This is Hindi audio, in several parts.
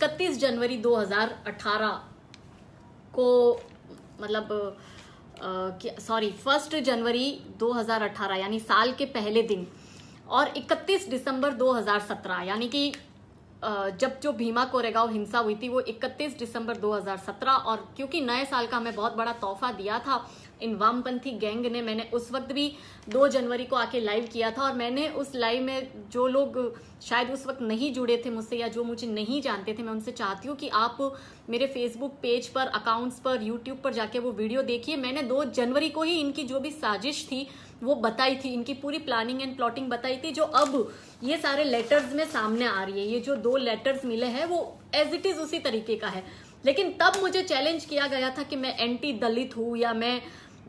31 जनवरी 2018 को मतलब सॉरी फ़र्स्ट जनवरी 2018 यानी साल के पहले दिन, और 31 दिसंबर 2017 यानी कि जब जो भीमा कोरेगांव हिंसा हुई थी, वो 31 दिसंबर 2017 और क्योंकि नए साल का हमें बहुत बड़ा तोहफा दिया था इन वामपंथी गैंग ने मैंने उस वक्त भी 2 जनवरी को आके लाइव किया था और मैंने उस लाइव में जो लोग शायद उस वक्त नहीं जुड़े थे मुझसे या जो मुझे नहीं जानते थे, मैं उनसे चाहती हूँ कि आप मेरे फेसबुक पेज पर अकाउंट्स पर यूट्यूब पर जाके वो वीडियो देखिए। मैंने 2 जनवरी को ही इनकी जो भी साजिश थी, वो बताई थी। इनकी पूरी प्लानिंग एंड प्लॉटिंग बताई थी, जो अब ये सारे लेटर्स में सामने आ रही है। ये जो दो लेटर्स मिले हैं, वो एज इट इज़ उसी तरीके का है। लेकिन तब मुझे चैलेंज किया गया था कि मैं एंटी दलित हूँ या मैं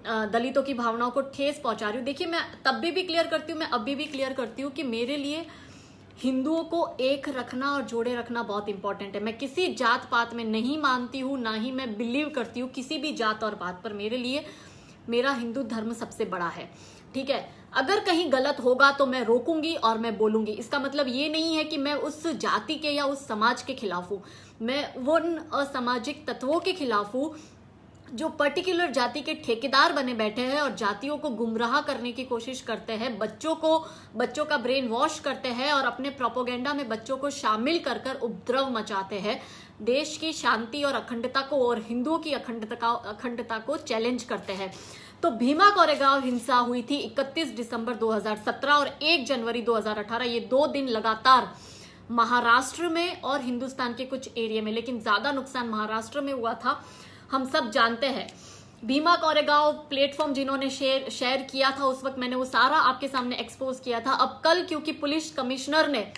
दलितों की भावनाओं को ठेस पहुँचा रही हूँ। देखिए, मैं तब भी भी क्लियर करती हूँ, मैं अभी भी क्लियर करती हूँ कि मेरे लिए हिंदुओं को एक रखना और जोड़े रखना बहुत इंपॉर्टेंट है। मैं किसी जात पात में नहीं मानती हूँ, ना ही मैं बिलीव करती हूँ किसी भी जात और बात पर। मेरे लिए, मेरा हिंदू धर्म सबसे बड़ा है। ठीक है? अगर कहीं गलत होगा तो मैं रोकूँगी और मैं बोलूँगी। इसका मतलब ये नहीं है कि मैं उस जाति के या उस समाज के खिलाफ हूँ। मैं वो असामाजिक तत्वों के खिलाफ हूँ जो पर्टिकुलर जाति के ठेकेदार बने बैठे हैं और जातियों को गुमराह करने की कोशिश करते हैं, बच्चों को, बच्चों का ब्रेन वॉश करते हैं और अपने प्रोपोगेंडा में बच्चों को शामिल कर कर उपद्रव मचाते हैं। देश की शांति और अखंडता को और हिंदुओं की अखंडता अखंडता को चैलेंज करते हैं। तो भीमा कोरेगांव हिंसा हुई थी 31 दिसंबर 2017 और 1 जनवरी 2018 ये दो दिन लगातार महाराष्ट्र में और हिंदुस्तान के कुछ एरिया में, लेकिन ज़्यादा नुकसान महाराष्ट्र में हुआ था। हम सब जानते हैं। भीमा कोरेगांव प्लेटफॉर्म जिन्होंने शेयर शेयर किया था उस वक्त मैंने वो सारा आपके सामने एक्सपोज किया था। अब कल क्योंकि पुलिस कमिश्नर ने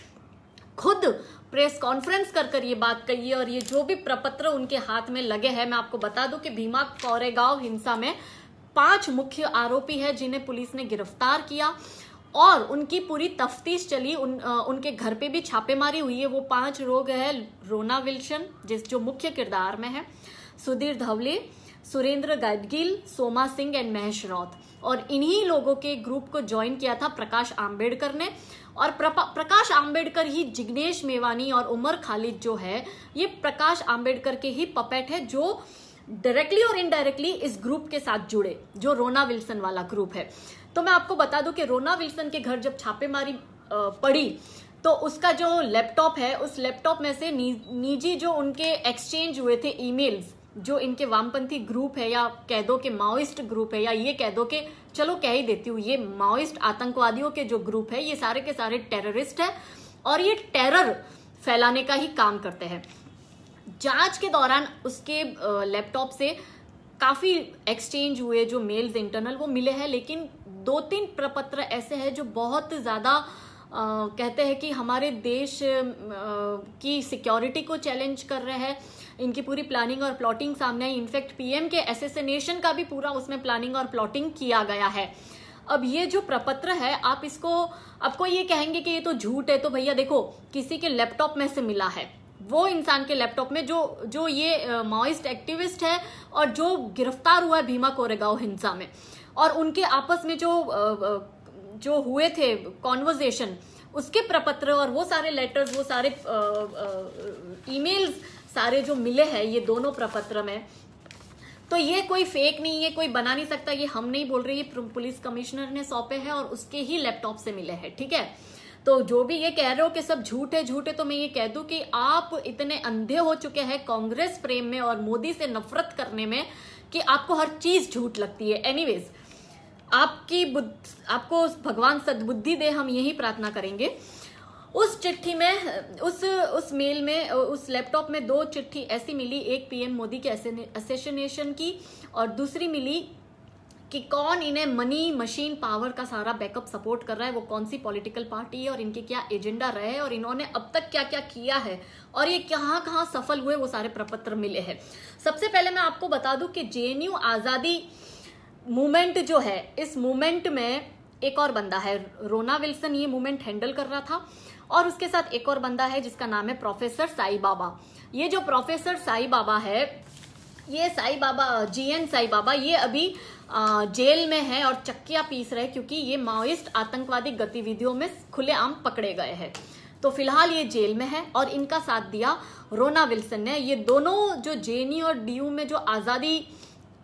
खुद प्रेस कॉन्फ्रेंस कर कर ये बात कही है और ये जो भी प्रपत्र उनके हाथ में लगे हैं मैं आपको बता दूँ कि भीमा कोरेगांव हिंसा में पाँच मुख्य आरोपी है जिन्हें पुलिस ने गिरफ़्तार किया और उनकी पूरी तफ्तीश चली। उन, अ, उनके घर पे भी छापेमारी हुई है। वो पाँच लोग है रोना विल्सन जिस जो मुख्य किरदार में है। सुधीर धवले सुरेंद्र गाडगिल सोमा सिंह एंड महेश रौत और इन्हीं लोगों के ग्रुप को ज्वाइन किया था प्रकाश आंबेडकर ने। और प्रकाश आंबेडकर ही जिग्नेश मेवानी और उमर खालिद जो है ये प्रकाश आंबेडकर के ही पपेट है जो डायरेक्टली और इनडायरेक्टली इस ग्रुप के साथ जुड़े जो रोना विल्सन वाला ग्रुप है। तो मैं आपको बता दूँ कि रोना विल्सन के घर जब छापेमारी पड़ी तो उसका जो लैपटॉप है उस लैपटॉप में से नी, निजी जो उनके एक्सचेंज हुए थे ईमेल्स जो इनके वामपंथी ग्रुप है या कह दो कि माओइस्ट ग्रुप है या ये कह दो कि चलो कह ही देती हूँ ये माओइस्ट आतंकवादियों के जो ग्रुप है ये सारे के सारे टेररिस्ट है और ये टेरर फैलाने का ही काम करते हैं। जाँच के दौरान उसके लैपटॉप से काफ़ी एक्सचेंज हुए जो मेल्स इंटरनल वो मिले हैं लेकिन दो तीन प्रपत्र ऐसे हैं जो बहुत ज़्यादा कहते हैं कि हमारे देश अ, की सिक्योरिटी को चैलेंज कर रहे हैं। इनकी पूरी प्लानिंग और प्लॉटिंग सामने आई। इनफैक्ट पीएम के एसेसिनेशन का भी पूरा उसमें प्लानिंग और प्लॉटिंग किया गया है। अब ये जो प्रपत्र है, आप इसको, आपको ये कहेंगे कि ये तो झूठ है तो भैया देखो, किसी के लैपटॉप में से मिला है। वो इंसान के लैपटॉप में जो जो ये माओइस्ट एक्टिविस्ट है और जो गिरफ़्तार हुआ है भीमा कोरेगांव हिंसा में। और उनके आपस में जो जो हुए थे कॉन्वर्जेशन उसके प्रपत्र और वो सारे लेटर्स वो सारे ईमेल्स सारे जो मिले हैं, ये दोनों प्रपत्र में। तो ये कोई फेक नहीं है कोई बना नहीं सकता, ये हम नहीं बोल रहे, ये पुलिस कमिश्नर ने सौंपे हैं और उसके ही लैपटॉप से मिले हैं, ठीक है? तो जो भी ये कह रहे हो कि सब झूठ है झूठ है तो मैं ये कह दूँ कि आप इतने अंधे हो चुके हैं कांग्रेस प्रेम में और मोदी से नफरत करने में कि आपको हर चीज़ झूठ लगती है। एनीवेज आपकी बुद्ध, आपको भगवान सद्बुद्धि दे, हम यही प्रार्थना करेंगे। उस चिट्ठी में, उस उस मेल में, उस लैपटॉप में दो चिट्ठी ऐसी मिली, एक पीएम मोदी के असेसिनेशन की और दूसरी मिली कि कौन इन्हें मनी मशीन पावर का सारा बैकअप सपोर्ट कर रहा है, वो कौन सी पॉलिटिकल पार्टी है और इनके क्या एजेंडा रहे और इन्होंने अब तक क्या क्या किया है और ये कहाँ कहाँ सफल हुए, वो सारे प्रपत्र मिले हैं। सबसे पहले मैं आपको बता दूँ कि जेएनयू आज़ादी मूवमेंट जो है, इस मूवमेंट में एक और बंदा है रोना विल्सन ये मूवमेंट हैंडल कर रहा था। और उसके साथ एक और बंदा है जिसका नाम है प्रोफेसर साई बाबा। ये जो प्रोफेसर साई बाबा है, ये साई बाबा जी एन साई बाबा, ये अभी जेल में है और चक्कियाँ पीस रहे क्योंकि ये माओइस्ट आतंकवादी गतिविधियों में खुलेआम पकड़े गए हैं। तो फ़िलहाल ये जेल में है और इनका साथ दिया रोना विल्सन ने। ये दोनों जो जेनी और डीयू में जो आज़ादी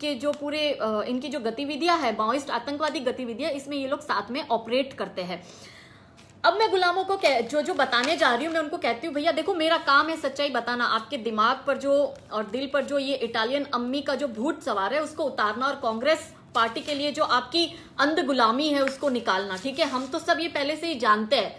के जो पूरे इनकी जो गतिविधियाँ है, माओइस्ट आतंकवादी गतिविधियाँ, इसमें ये लोग साथ में ऑपरेट करते हैं। अब मैं गुलामों को जो जो बताने जा रही हूँ, मैं उनको कहती हूँ, भैया, देखो, मेरा काम है सच्चाई बताना। आपके दिमाग पर जो और दिल पर जो ये इटालियन अम्मी का जो भूत सवार है, उसको उतारना और कांग्रेस पार्टी के लिए जो आपकी अंध गुलामी है, उसको निकालना, ठीक है? हम तो सब ये पहले से ही जानते हैं।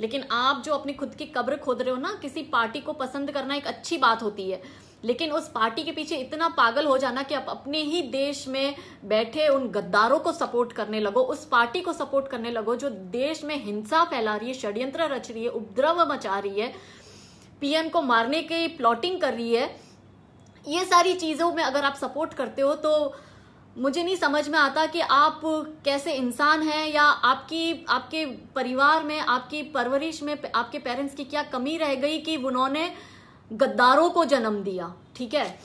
लेकिन आप जो अपनी खुद की कब्र खोद रहे हो ना, किसी पार्टी को पसंद करना एक अच्छी बात होती है। लेकिन उस पार्टी के पीछे इतना पागल हो जाना कि आप अपने ही देश में बैठे उन गद्दारों को सपोर्ट करने लगो, उस पार्टी को सपोर्ट करने लगो जो देश में हिंसा फैला रही है, षड्यंत्र रच रही है, उपद्रव मचा रही है, पीएम को मारने की प्लॉटिंग कर रही है। ये सारी चीज़ों में अगर आप सपोर्ट करते हो तो मुझे नहीं समझ में आता कि आप कैसे इंसान हैं या आपकी, आपके परिवार में, आपकी परवरिश में, आपके पेरेंट्स की क्या कमी रह गई कि उन्होंने गद्दारों को जन्म दिया, ठीक है?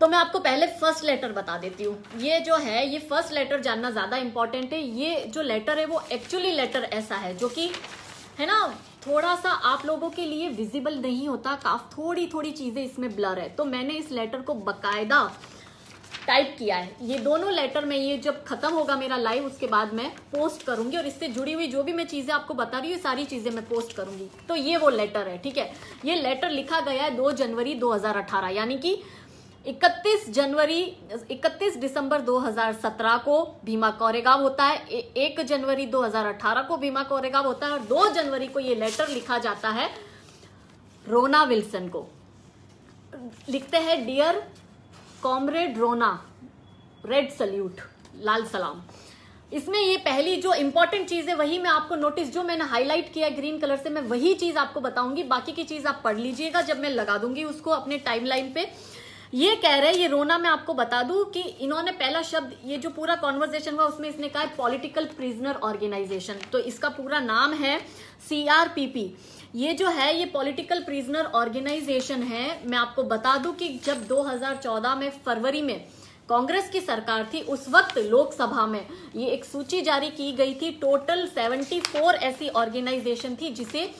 तो मैं आपको पहले फ़र्स्ट लेटर बता देती हूँ। ये जो है, ये फ़र्स्ट लेटर जानना ज़्यादा इंपॉर्टेंट है। ये जो लेटर है, वो एक्चुअली लेटर ऐसा है, जो कि, है ना थोड़ा सा आप लोगों के लिए विजिबल नहीं होता। काफ थोड़ी थोड़ी चीज़ें इसमें ब्लर है। तो मैंने इस लेटर को बकायदा टाइप किया है। ये दोनों लेटर में ये जब खत्म होगा मेरा लाइव उसके बाद मैं पोस्ट करूँगी और इससे जुड़ी हुई जो भी मैं चीज़ें आपको बता रही हूँ सारी चीज़ें मैं पोस्ट करूँगी। तो ये वो लेटर है, ठीक है? ये लेटर लिखा गया है दो जनवरी 2018 यानी कि 31 जनवरी 31 दिसंबर 2017 को भीमा कोरेगांव होता है एक जनवरी 2018 को भीमा कोरेगांव होता है और दो जनवरी को ये लेटर लिखा जाता है रोना विल्सन को। लिखते हैं dear comrade Rona, red salute, लाल सलाम। इसमें ये पहली जो इंपॉर्टेंट चीज़ है, वही मैं आपको नोटिस जो मैंने हाईलाइट किया ग्रीन कलर से, मैं वही चीज़ आपको बताऊँगी। बाकी की चीज़ आप पढ़ लीजिएगा, जब मैं लगा दूँगी उसको अपने टाइमलाइन पे। ये कह रहे हैं, ये रोना मैं आपको बता दूँ कि इन्होंने पहला शब्द, ये जो पूरा कॉन्वर्जेशन हुआ, उसमें इसने कहा पॉलिटिकल प्रिजनर ऑर्गेनाइजेशन तो इसका पूरा नाम है सीआरपीपी ये जो है, ये पॉलिटिकल प्रिजनर ऑर्गेनाइजेशन है। मैं आपको बता दूँ कि जब 2014 में फरवरी में कांग्रेस की सरकार थी, उस वक्त लोकसभा में ये एक सूची जारी की गई थी। टोटल 74 ऐसी ऑर्गेनाइजेशन थी जिसे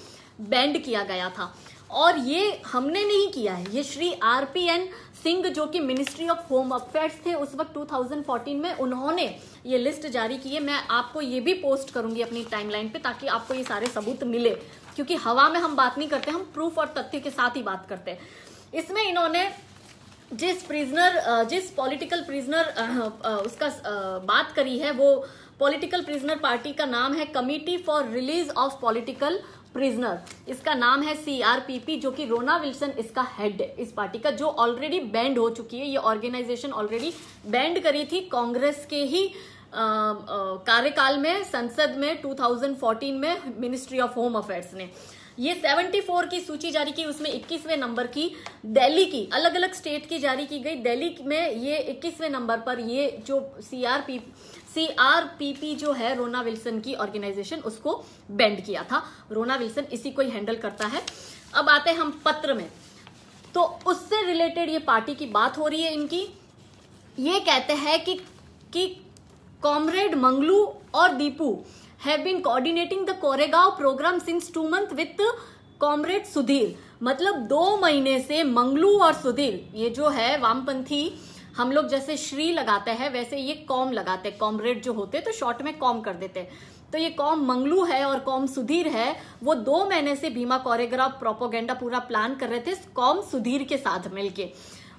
बैंड किया गया था। और ये हमने नहीं किया है। ये श्री आरपीएन सिंह जो कि मिनिस्ट्री ऑफ़ होम अफेयर्स थे, उस वक्त 2014 में उन्होंने ये लिस्ट जारी की है। मैं आपको ये भी पोस्ट करूँगी अपनी टाइमलाइन पे ताकि आपको ये सारे सबूत मिले। क्योंकि हवा में हम बात नहीं करते, हम प्रूफ और तथ्य के साथ ही बात करते हैं। इसमें इन्होंने जिस प्रिजनर जिस पॉलिटिकल प्रिजनर उसका बात करी है, वो पॉलिटिकल प्रिजनर पार्टी का नाम है committee for release of political prisoner इसका नाम है सीआरपीपी जो कि रोना विल्सन इसका हेड है। इस पार्टी का, जो ऑलरेडी बैंड हो चुकी है, ये ऑर्गेनाइजेशन ऑलरेडी बैंड करी थी, कांग्रेस के ही कार्यकाल में, संसद में 2014 में मिनिस्ट्री ऑफ़ होम अफेयर्स ने। ये 74 की सूची जारी की, उसमें 21वें नंबर की, दिल्ली की अलग अलग स्टेट की जारी की गई। दिल्ली में ये 21वें नंबर पर ये जो सीआरपी सीआरपीपी जो है रोना विल्सन की ऑर्गेनाइजेशन उसको बेंड किया था। रोना विल्सन इसी को ही हैंडल करता है। अब आते हैं हम पत्र में। तो उससे रिलेटेड ये पार्टी की बात हो रही है इनकी। ये कहते हैं कि कि कॉमरेड, मंगलू और Deepu have been coordinating the Koregaon program since two month with comrade Sudhir मतलब दो महीने से मंगलू और सुधीर, ये जो है वामपंथी, हम लोग जैसे श्री लगाते हैं, वैसे ये कॉम लगाते हैं। कॉमरेड जो होते तो शॉर्ट में कॉम कर देते तो ये कॉम मंगलू है और कॉम सुधीर है, वो दो महीने से भीमा कोरेग्राफ प्रोपोगेंडा पूरा प्लान कर रहे थे कॉम सुधीर के साथ मिलके।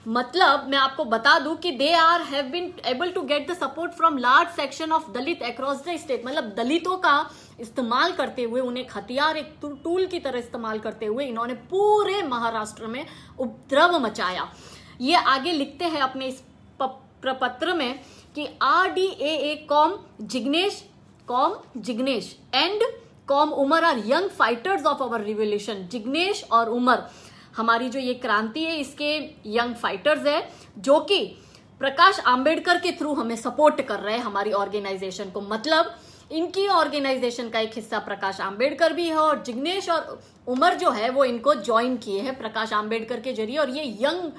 मतलब मैं आपको बता दूँ कि they are have been able to get the support from large section of Dalit across the state मतलब दलितों का इस्तेमाल करते हुए, उन्हें हथियार एक टूल की तरह इस्तेमाल करते हुए इन्होंने पूरे महाराष्ट्र में उपद्रव मचाया। ये आगे लिखते हैं अपने इस प्रपत्र में कि R D A com Jignesh com Jignesh and com Umar are young fighters of our revolution Jignesh और उमर हमारी जो ये क्रांति है, इसके यंग फाइटर्स है, जो कि प्रकाश आंबेडकर के थ्रू हमें सपोर्ट कर रहे हैं हमारी ऑर्गेनाइजेशन को। मतलब इनकी ऑर्गेनाइजेशन का एक हिस्सा प्रकाश आंबेडकर भी है और जिग्नेश और उमर जो है, वो इनको ज्वाइन किए हैं प्रकाश आंबेडकर के ज़रिए और ये यंग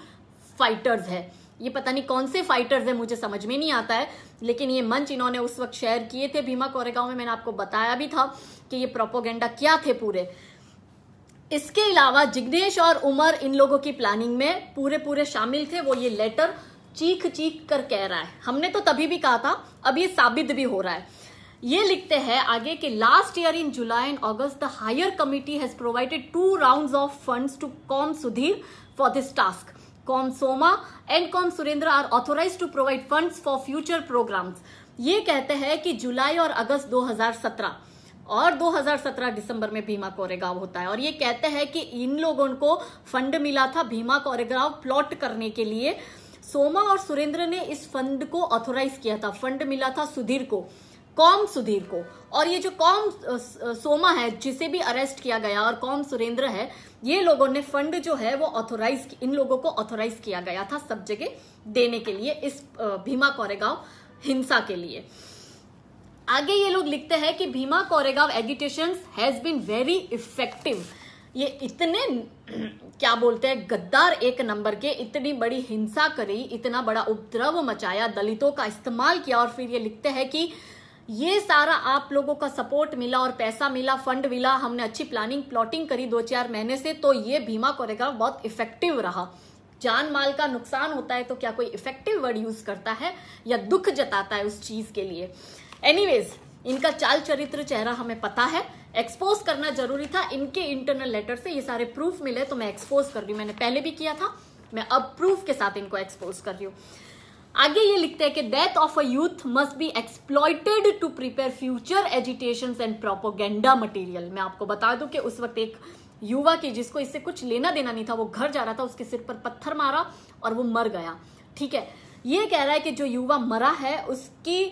फाइटर्स है। ये पता नहीं कौन से फाइटर्स है, मुझे समझ में नहीं आता है, लेकिन ये मंच इन्होंने उस वक्त शेयर किए थे। भीमा कोरेगांव में मैंने आपको बताया भी था कि ये प्रोपोगेंडा क्या थे पूरे। इसके अलावा जिग्नेश और उमर इन लोगों की प्लानिंग में पूरे पूरे शामिल थे। वो ये लेटर चीख चीख कर कह रहा है। हमने तो तभी भी कहा था, अब ये साबित भी हो रहा है। ये लिखते हैं आगे कि last year in July and August the higher committee has provided two rounds of funds to com Sudhir for this task com Soma and com Surendra are authorise to provide funds for future programs ये कहते हैं कि जुलाई और अगस्त 2017 और 2017 दिसंबर में भीमा कोरेगांव होता है। और ये कहते हैं कि इन लोगों को फंड मिला था भीमा कोरेगांव प्लॉट करने के लिए। सोमा और सुरेंद्र ने इस फंड को ऑथोराइज किया था। फंड मिला था सुधीर को, कॉम सुधीर को। और ये जो कॉम सोमा है, जिसे भी अरेस्ट किया गया और कॉम सुरेंद्र है, ये लोगों ने फंड जो है वो ऑथोराइज इन लोगों को ऑथोराइज किया गया था सब जगह देने के लिए इस भीमा कोरेगांव हिंसा के लिए। आगे ये लोग लिखते हैं कि Bhima Koregaon agitation has been very effective ये इतने, क्या बोलते हैं, गद्दार एक नंबर के, इतनी बड़ी हिंसा करी, इतना बड़ा उपद्रव मचाया, दलितों का इस्तेमाल किया, और फिर ये लिखते हैं कि ये सारा आप लोगों का सपोर्ट मिला और पैसा मिला फंड मिला, हमने अच्छी प्लानिंग प्लॉटिंग करी दो चार महीने से तो ये भीमा कोरेगांव बहुत इफ़ेक्टिव रहा। जान माल का नुकसान होता है तो क्या कोई इफ़ेक्टिव वर्ड यूज़ करता है या दुख जताता है उस चीज़ के लिए? एनीवेज इनका चाल चरित्र चेहरा हमें पता है। एक्सपोज करना ज़रूरी था। इनके इंटरनल लेटर से ये सारे प्रूफ मिले तो मैं एक्सपोज कर रही हूँ। मैंने पहले भी किया था। मैं अब प्रूफ के साथ इनको एक्सपोज कर रही हूँ। आगे ये लिखते हैं कि death of a youth must be exploited to prepare future agitation and propaganda material मैं आपको बता दूँ कि उस वक्त एक युवा की जिसको इससे कुछ लेना देना नहीं था। वो घर जा रहा था, उसके सिर पर पत्थर मारा और वो मर गया। ठीक है? ये कह रहा है कि जो युवा मरा है, उसकी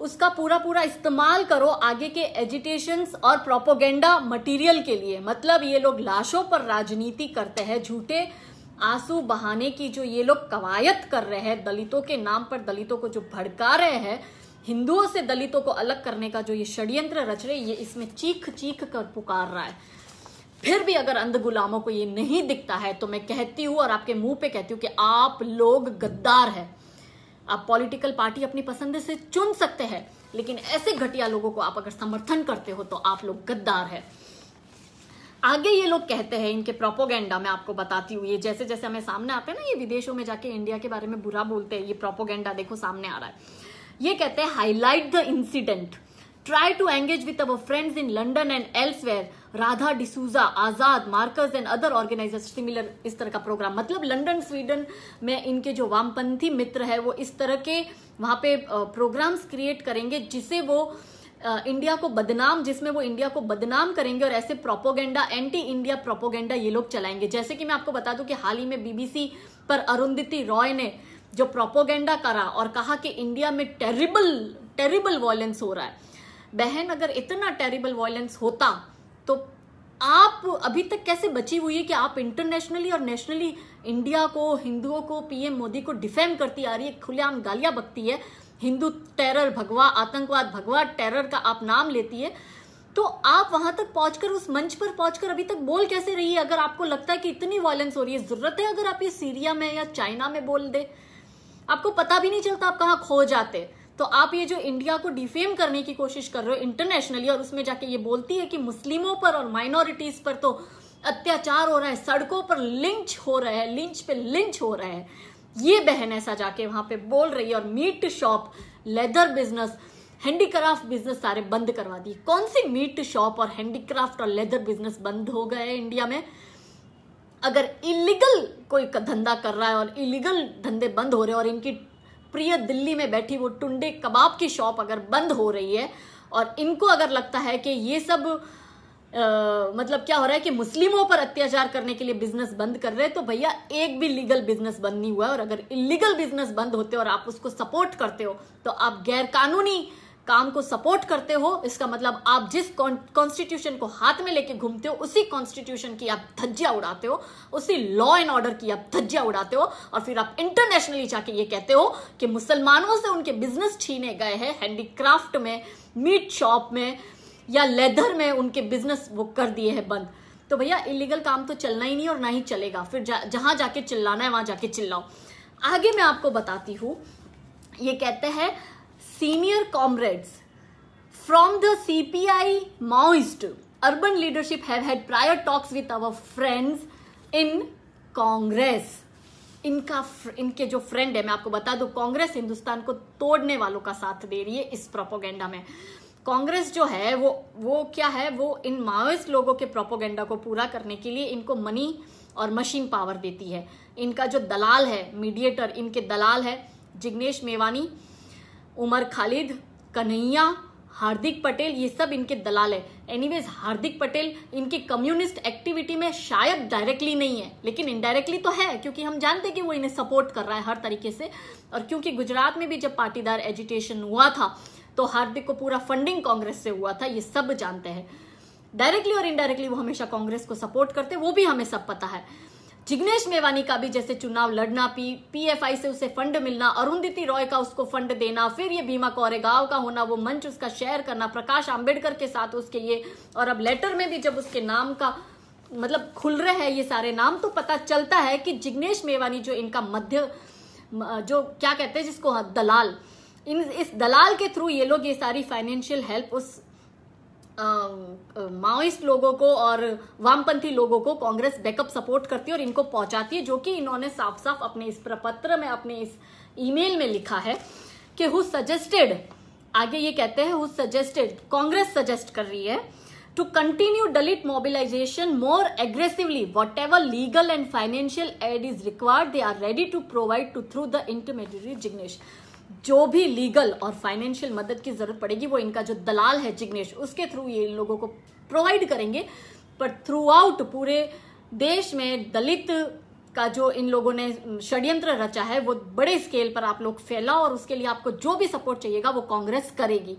उसका पूरा पूरा इस्तेमाल करो आगे के एजुटेशन और प्रोपोगेंडा मटेरियल के लिए। मतलब ये लोग लाशों पर राजनीति करते हैं, झूठे आँसू बहाने की जो ये लोग कवायद कर रहे हैं, दलितों के नाम पर दलितों को जो भड़का रहे हैं, हिंदुओं से दलितों को अलग करने का जो ये षड्यंत्र रच रहे ये इसमें चीख चीख कर पुकार रहा है। फिर भी अगर अंध गुलामों को ये नहीं दिखता है तो मैं कहती हूँ और आपके मुँह पे कहती हूँ कि आप लोग गद्दार है। आप पॉलिटिकल पार्टी अपनी पसंद से चुन सकते हैं, लेकिन ऐसे घटिया लोगों को आप अगर समर्थन करते हो तो आप लोग गद्दार है। आगे ये लोग कहते हैं, इनके प्रोपोगेंडा मैं आपको बताती हूँ, ये जैसे जैसे हमें सामने आते हैं ना, ये विदेशों में जाके इंडिया के बारे में बुरा बोलते हैं, ये प्रोपोगेंडा देखो सामने आ रहा है। ये कहते हैं highlight the incident try to engage with our friends in London and elsewhere Radha D'Souza Azad markers and other organisers similar इस तरह का प्रोग्राम मतलब लंदन स्वीडन में इनके जो वामपंथी मित्र है, वो इस तरह के वहाँ पे प्रोग्राम्स क्रिएट करेंगे जिसे वो इंडिया को बदनाम, जिसमें वो इंडिया को बदनाम करेंगे और ऐसे प्रोपोगेंडा एंटी इंडिया प्रोपोगेंडा ये लोग चलाएँगे. जैसे कि मैं आपको बता दूँ कि हाल ही में बीबीसी पर अरुंधति रॉय ने जो प्रोपोगेंडा करा और कहा कि इंडिया में टेरिबल टेरिबल वॉयलेंस हो रहा है. बहन अगर इतना टेरिबल वायलेंस होता तो आप अभी तक कैसे बची हुई है कि आप इंटरनेशनली और नेशनली इंडिया को, हिंदुओं को पीएम मोदी को डिफेम करती आ रही है, खुलेआम गालियाँ बकती है? हिंदू टेरर भगवा, आतंकवाद, भगवा टेरर का आप नाम लेती है तो आप वहाँ तक पहुंचकर, उस मंच पर पहुंचकर अभी तक बोल कैसे रही है? अगर आपको लगता है कि इतनी वायलेंस हो रही है, ज़रूरत है अगर आप ये सीरिया में या चाइना में बोल दे? आपको पता भी नहीं चलता आप कहाँ खो जाते। तो आप ये जो इंडिया को डिफेम करने की कोशिश कर रहे हो इंटरनेशनली और उसमें जाके ये बोलती है कि मुस्लिमों पर और माइनॉरिटीज पर तो अत्याचार हो रहा है, सड़कों पर लिंच हो रहा है लिंच पे लिंच हो रहा है। ये बहन ऐसा जाके वहाँ पे बोल रही है और meat shop leather business handicraft business सारे बंद करवा दिए कौन सी मीट शॉप और हैंडीक्राफ्ट और लेदर बिज़नेस बंद हो गए इंडिया में? अगर इलीगल कोई धंधा कर रहा है और इलीगल धंधे बंद हो रहे हैं और इनकी प्रिय दिल्ली में बैठी वो टुंडे कबाब की शॉप अगर बंद हो रही है और इनको अगर लगता है कि ये सब आ, मतलब क्या हो रहा है कि मुस्लिमों पर अत्याचार करने के लिए बिज़नेस बंद कर रहे हैं तो भैया एक भी लीगल बिज़नेस बंद नहीं हुआ है। और अगर इलीगल बिज़नेस बंद होते हो और आप उसको सपोर्ट करते हो तो आप गैर कानूनी काम को सपोर्ट करते हो इसका मतलब आप जिस कॉन्स्टिट्यूशन को हाथ में लेके घूमते हो उसी कॉन्स्टिट्यूशन की आप धज्जिया उड़ाते हो उसी लॉ एंड ऑर्डर की आप धज्जिया उड़ाते हो और फिर आप इंटरनेशनली जाके ये कहते हो कि मुसलमानों से उनके बिज़नेस छीने गए हैं हैंडीक्राफ्ट में मीट शॉप में या लेदर में उनके बिज़नेस वो कर दिए हैं बंद। तो भैया इलीगल काम तो चलना ही नहीं और ना ही चलेगा। फिर जा, जहाँ जाके चिल्लाना है वहाँ जाके चिल्लाओ। आगे मैं आपको बताती हूँ। ये कहते हैं senior comrades from the CPI Maoist urban leadership have had prior talks with our friends in Congress इनका इनके जो फ्रेंड है, मैं आपको बता दूँ कांग्रेस हिंदुस्तान को तोड़ने वालों का साथ दे रही है इस प्रोपोगेंडा में। कांग्रेस जो है, वो वो क्या है? वो इन माओइस्ट लोगों के प्रोपोगेंडा को पूरा करने के लिए इनको मनी और मशीन पावर देती है। इनका जो दलाल है मीडिएटर इनके दलाल है, जिग्नेश मेवानी उमर खालिद, कन्हैया, हार्दिक पटेल, ये सब इनके दलाल है। एनीवेज हार्दिक पटेल इनकी कम्युनिस्ट एक्टिविटी में शायद डायरेक्टली नहीं है, लेकिन इनडायरेक्टली तो है, क्योंकि हम जानते कि वो इन्हें सपोर्ट कर रहा है हर तरीके से। और क्योंकि गुजरात में भी जब पाटीदार एजुटेशन हुआ था तो हार्दिक को पूरा फंडिंग कांग्रेस से हुआ था, ये सब जानते हैं। डायरेक्टली और इनडायरेक्टली वो हमेशा कांग्रेस को सपोर्ट करते वो भी हमें सब पता है। जिग्नेश मेवानी का भी जैसे चुनाव लड़ना, पी, पीएफआई से उसे फंड मिलना, अरुंधति रॉय का उसको फंड देना, फिर ये भीमा कोरेगांव का होना, वो मंच उसका शेयर करना, प्रकाश आंबेडकर के साथ उसके ये, और अब लेटर में भी जब उसके नाम का मतलब खुल रहे हैं ये सारे नाम तो पता चलता है कि जिग्नेश मेवानी जो इनका मध्य जो क्या कहते हैं जिसको दलाल, इन, इस दलाल के थ्रू ये लोग ये सारी फाइनेंशियल हेल्प उस माओइस्ट लोगों को और वामपंथी लोगों को कांग्रेस बैकअप सपोर्ट करती है और इनको पहुंचाती है, जो कि इन्होंने साफ़ साफ़ अपने इस प्रपत्र में, अपने इस ईमेल में लिखा है कि हु सजेस्टेड आगे ये कहते हैं हु सजेस्टेड कांग्रेस सजेस्ट कर रही है to continue Dalit mobilisation more aggressively whatever legal and financial aid is required they are ready to provide to through the intermediate Jignesh जो भी लीगल और फाइनेंशियल मदद की ज़रूरत पड़ेगी, वो इनका जो दलाल है जिग्नेश, उसके थ्रू ये इन लोगों को प्रोवाइड करेंगे। पर थ्रू आउट पूरे देश में दलित का जो इन लोगों ने षड्यंत्र रचा है, वो बड़े स्केल पर आप लोग फैलाओ और उसके लिए आपको जो भी सपोर्ट चाहिएगा, वो कांग्रेस करेगी।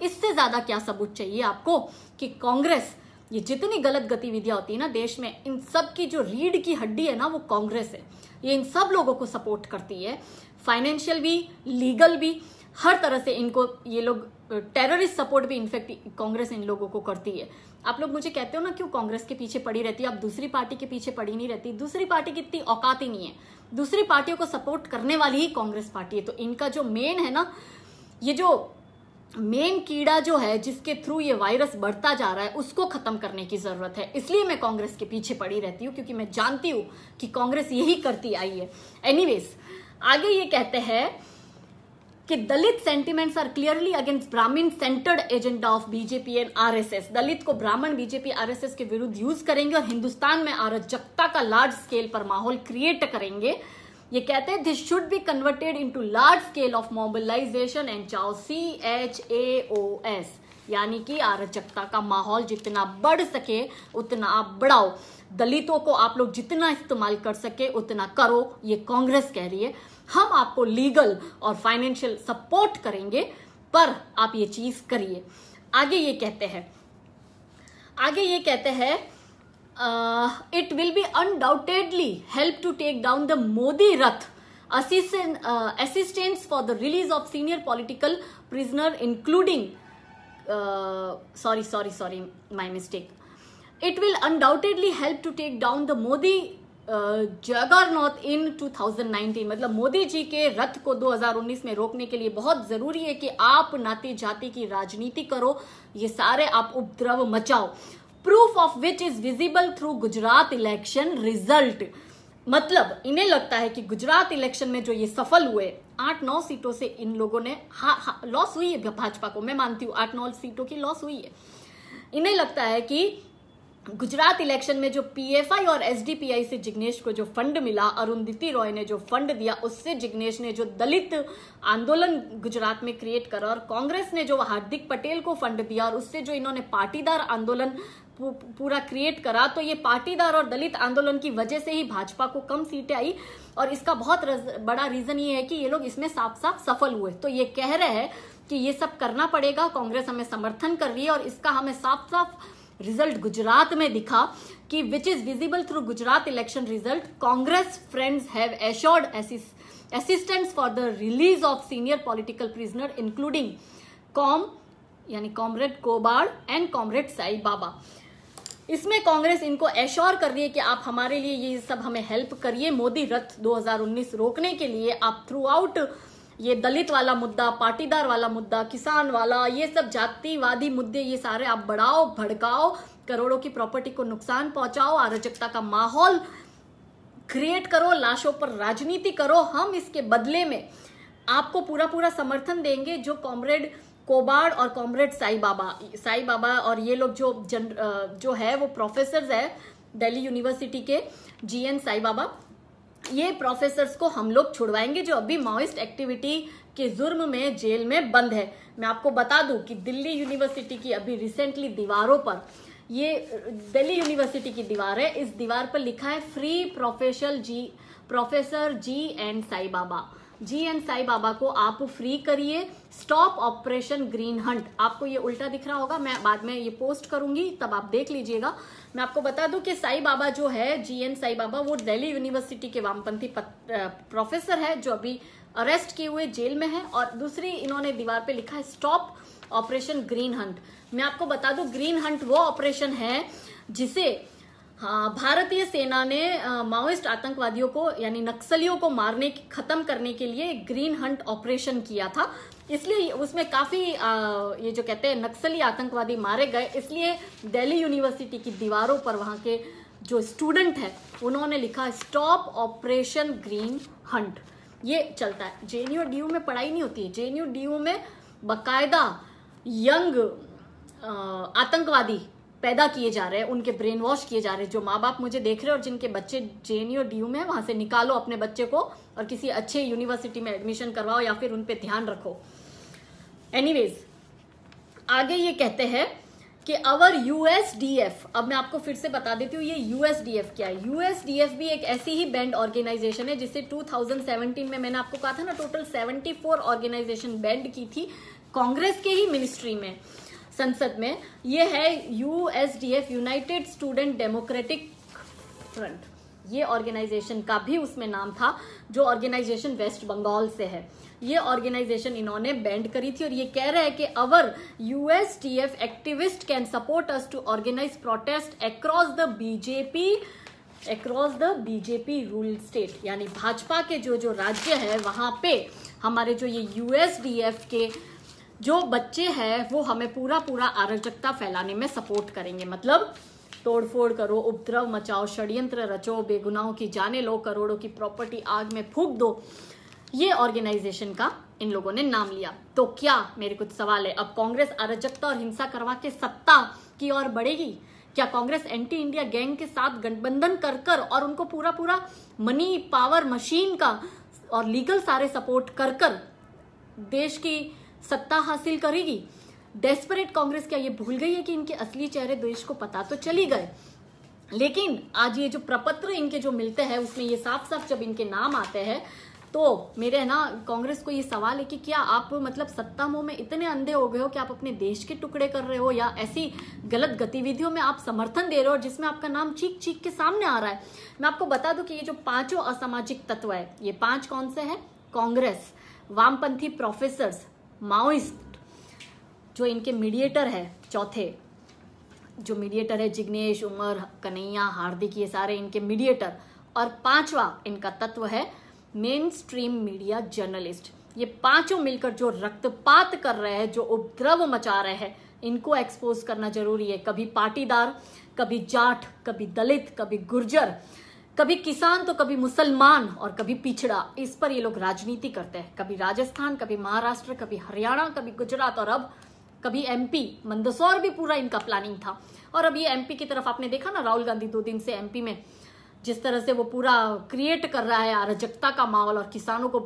इससे ज़्यादा क्या सबूत चाहिए आपको कि कांग्रेस, ये जितनी गलत गतिविधियाँ होती है ना देश में, इन सब की जो रीढ़ की हड्डी है ना, वो कांग्रेस है। ये इन सब लोगों को सपोर्ट करती है। फाइनेंशियल भी लीगल भी, हर तरह से इनको, ये लोग टेररिस्ट सपोर्ट भी इनफैक्ट कांग्रेस इन लोगों को करती है। आप लोग मुझे कहते हो ना, क्यों कांग्रेस के पीछे पड़ी रहती है? आप दूसरी पार्टी के पीछे पड़ी नहीं रहती। दूसरी पार्टी की इतनी औकात ही नहीं है। दूसरी पार्टियों को सपोर्ट करने वाली ही कांग्रेस पार्टी है। तो इनका जो मेन है ना, ये जो मेन कीड़ा जो है, जिसके थ्रू ये वायरस बढ़ता जा रहा है, उसको खत्म करने की ज़रूरत है। इसलिए मैं कांग्रेस के पीछे पड़ी रहती हूँ, क्योंकि मैं जानती हूँ कि कांग्रेस यही करती आई है। एनीवेज आगे ये कहते हैं कि Dalit sentiments are clearly against Brahmin centred agenda of BJP and RSS Dalit को ब्राह्मण बीजेपी आरएसएस के विरुद्ध यूज़ करेंगे और हिंदुस्तान में अराजकता का लार्ज स्केल पर माहौल क्रिएट करेंगे। ये कहते हैं this should be converted into large scale of mobilisation and chaos C H A O S यानी कि अराजकता का माहौल जितना बढ़ सके, उतना आप बढ़ाओ। दलितों को आप लोग जितना इस्तेमाल कर सके, उतना करो, ये कांग्रेस कह रही है। हम आपको लीगल और फाइनेंशियल सपोर्ट करेंगे, पर आप ये चीज़ करिए। आगे ये कहते हैं, आगे ये कहते हैं it will be undoubtedly help to take down the Modi rath assistance for the release of senior political prisoner including sorry sorry sorry my mistake it will undoubtedly help to take down the Modi juggernaut in 2019 मतलब मोदी जी के रथ को 2019 में रोकने के लिए बहुत ज़रूरी है कि आप नाती जाति की राजनीति करो। ये सारे आप उपद्रव मचाओ। Proof of which is visible through Gujarat election result मतलब इन्हें लगता है कि गुजरात इलेक्शन में जो ये सफल हुए, आठ नौ सीटों से इन लोगों ने लॉस हुई है भाजपा को। मैं मानती हूँ, आठ नौ सीटों की लॉस हुई है। इन्हें लगता है कि गुजरात इलेक्शन में जो पीएफआई और एसडीपीआई से जिग्नेश को जो फंड मिला, अरुंधति रॉय ने जो फंड दिया, उससे जिग्नेश ने जो दलित आंदोलन गुजरात में क्रिएट करा और कांग्रेस ने जो हार्दिक पटेल को फंड दिया और उससे जो इन्होंने पाटीदार आंदोलन पूरा क्रिएट करा तो ये पाटीदार और दलित आंदोलन की वजह से ही भाजपा को कम सीटें आई। और इसका बहुत बड़ा रीजन ये है कि ये लोग इसमें साफ़ साफ़ सफल हुए। तो ये कह रहे हैं कि ये सब करना पड़ेगा, कांग्रेस हमें समर्थन कर रही है और इसका हमें साफ़ साफ़ रिज़ल्ट गुजरात में दिखा कि which is visible through Gujarat election result Congress friends have assured assistance for the release of senior political prisoner including com यानी comrade Kobad and comrade Sai Baba. इसमें कांग्रेस इनको एश्योर कर रही है कि आप हमारे लिए ये सब हमें हेल्प करिए। मोदी रथ 2019 रोकने के लिए आप थ्रू आउट ये दलित वाला मुद्दा, पाटीदार वाला मुद्दा, किसान वाला, ये सब जातिवादी मुद्दे, ये सारे आप बढ़ाओ, भड़काओ, करोड़ों की प्रॉपर्टी को नुकसान पहुंचाओ, अराजकता का माहौल क्रिएट करो, लाशों पर राजनीति करो। हम इसके बदले में आपको पूरा पूरा समर्थन देंगे। जो कॉमरेड कोबाड़ और कॉमरेड साई बाबा साई बाबा और ये लोग जो जन जो है, वो प्रोफेसर है दिल्ली यूनिवर्सिटी के जीएन साई बाबा। ये प्रोफेसर्स को हम लोग छुड़वाएँगे, जो अभी माओइस्ट एक्टिविटी के जुर्म में, जेल में बंद है। मैं आपको बता दूँ कि दिल्ली यूनिवर्सिटी की अभी रिसेंटली दीवारों पर, ये, दिल्ली यूनिवर्सिटी की दीवार है। इस दीवार पर लिखा है free professor G professor G and Sai Baba. G N Sai Baba को आप फ्री करिए। स्टॉप ऑपरेशन ग्रीन हंट आपको ये उल्टा दिख रहा होगा, मैं बाद में ये पोस्ट करूँगी, तब आप देख लीजिएगा। मैं आपको बता दूँ कि साई बाबा जो है, जी एन साई बाबा, वो दिल्ली यूनिवर्सिटी के वामपंथी प्रोफेसर है, जो अभी अरेस्ट किए हुए जेल में है, और दूसरी इन्होंने दीवार पे लिखा है स्टॉप ऑपरेशन ग्रीन हंट मैं आपको बता दूँ ग्रीन हंट वो ऑपरेशन है, जिसे हाँ भारतीय सेना ने माओइस्ट आतंकवादियों को, यानी नक्सलियों को मारने खत्म करने के लिए ग्रीन हंट ऑपरेशन किया था। इसलिए उसमें काफ़ी ये जो कहते हैं, नक्सली आतंकवादी मारे गए। इसलिए दिल्ली यूनिवर्सिटी की दीवारों पर वहाँ के जो स्टूडेंट है, उन्होंने लिखा, स्टॉप ऑपरेशन ग्रीन हंट. ये चलता है। जेएनयू डी में पढ़ाई नहीं होती। है जेएनयू डी में बकायदा यंग आतंकवादी पैदा किए जा रहे हैं, उनके ब्रेन वॉश किए जा रहे हैं, जो माँ बाप मुझे देख रहे हैं और जिनके बच्चे जे एन जेएनयू डी में वहाँ से निकालो अपने बच्चे को और किसी अच्छे यूनिवर्सिटी में एडमिशन करवाओ या फिर उन पे ध्यान रखो। एनीवेज आगे ये कहते हैं कि अवर यूएसडीएफ अब मैं आपको फिर से बता देती हूँ, ये यूएसडीएफ क्या है? यूएसडीएफ भी एक ऐसी ही बैंड ऑर्गेनाइजेशन है, जिसे 2017 में मैंने आपको कहा था ना टोटल 74 ऑर्गेनाइजेशन बैंड की थी, कांग्रेस के ही मिनिस्ट्री में। संसद में, ये है USDF United Student Democratic Front ये ऑर्गेनाइजेशन का भी उसमें नाम था, जो ऑर्गेनाइजेशन वेस्ट बंगाल से है. ये ऑर्गेनाइजेशन इन्होंने बैंड करी थी और ये कह रहे हैं कि our USTF activist can support us to organise protest across the BJP across the BJP rule state यानी भाजपा के जो जो राज्य है, वहाँ पे हमारे जो ये यूएसडीएफ के जो बच्चे हैं, वो हमें पूरा पूरा अराजकता फैलाने में सपोर्ट करेंगे। मतलब तोड़फोड़ करो, उपद्रव मचाओ, षड्यंत्र रचो, बेगुनाहों की जाने, लो करोड़ों की प्रॉपर्टी आग में फूक दो। ये ऑर्गेनाइजेशन का इन लोगों ने नाम लिया। तो क्या मेरे कुछ सवाल है? अब कांग्रेस अराजकता और हिंसा करवा के सत्ता की ओर बढ़ेगी? क्या कांग्रेस एंटी इंडिया गैंग के साथ गठबंधन कर कर और उनको पूरा पूरा मनी पावर मशीन का और लीगल सारे सपोर्ट कर कर देश की सत्ता हासिल करेगी। डेस्परेट कांग्रेस क्या ये भूल गई है कि इनके असली चेहरे देश को पता तो चली गए? लेकिन आज ये जो प्रपत्र इनके जो मिलते हैं, उसमें ये साफ़ साफ़ जब इनके नाम आते हैं तो मेरे है ना कांग्रेस को ये सवाल है कि क्या आप मतलब सत्ता मोह में इतने अंधे हो गए हो कि आप अपने देश के टुकड़े कर रहे हो या ऐसी गलत गतिविधियों में आप समर्थन दे रहे हो जिसमें आपका नाम चीख चीख के सामने आ रहा है? मैं आपको बता दूँ कि ये जो पाँचों असामाजिक तत्व है, ये पाँच कौन से हैं? कांग्रेस वामपंथी प्रोफेसर माओइस्ट, जो इनके मीडिएटर है, चौथे, जो मीडिएटर है, जिग्नेश, उमर, कन्हैया, हार्दिक, ये सारे इनके मीडिएटर। और पांचवा इनका तत्व है मेन स्ट्रीम मीडिया जर्नलिस्ट ये पाँचों मिलकर जो रक्तपात कर रहे हैं, जो उपद्रव मचा रहे हैं, इनको एक्सपोज करना ज़रूरी है। कभी पाटीदार, कभी जाट, कभी दलित, कभी गुर्जर। कभी किसान तो कभी मुसलमान और कभी पिछड़ा। इस पर ये लोग राजनीति करते हैं। कभी राजस्थान, कभी महाराष्ट्र, कभी हरियाणा, कभी गुजरात और अब कभी एमपी मंदसौर भी पूरा इनका प्लानिंग था। और अब ये एमपी की तरफ़ आपने देखा ना, राहुल गांधी दो दिन से एमपी में, जिस तरह से वो पूरा क्रिएट कर रहा है अराजकता का माहौल और किसानों को